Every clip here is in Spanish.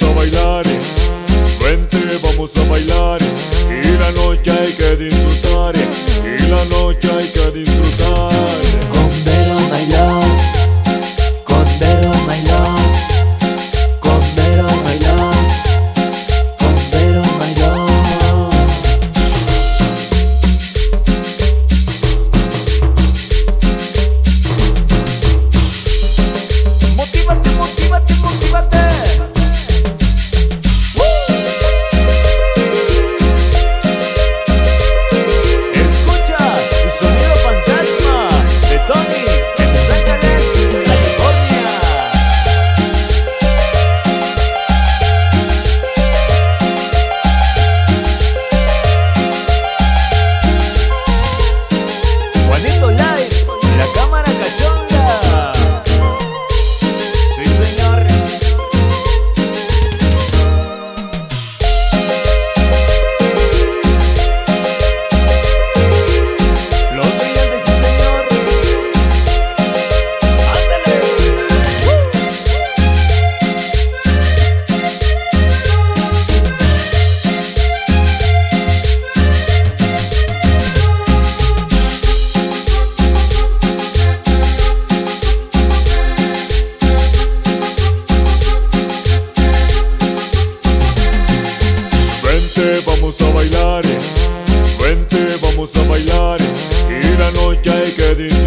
vamos a bailar. Vente, vamos a bailar. Que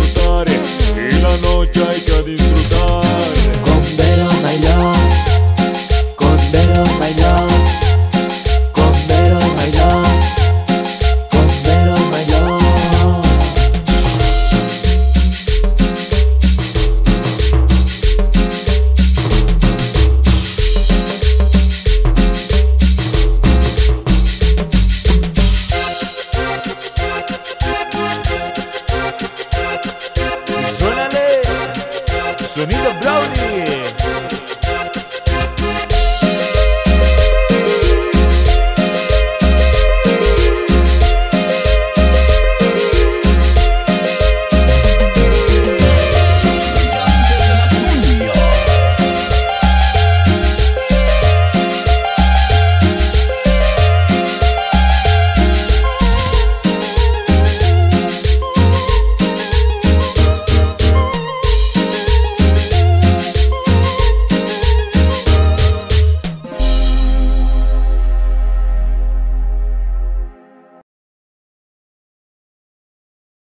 Sonido Brownie.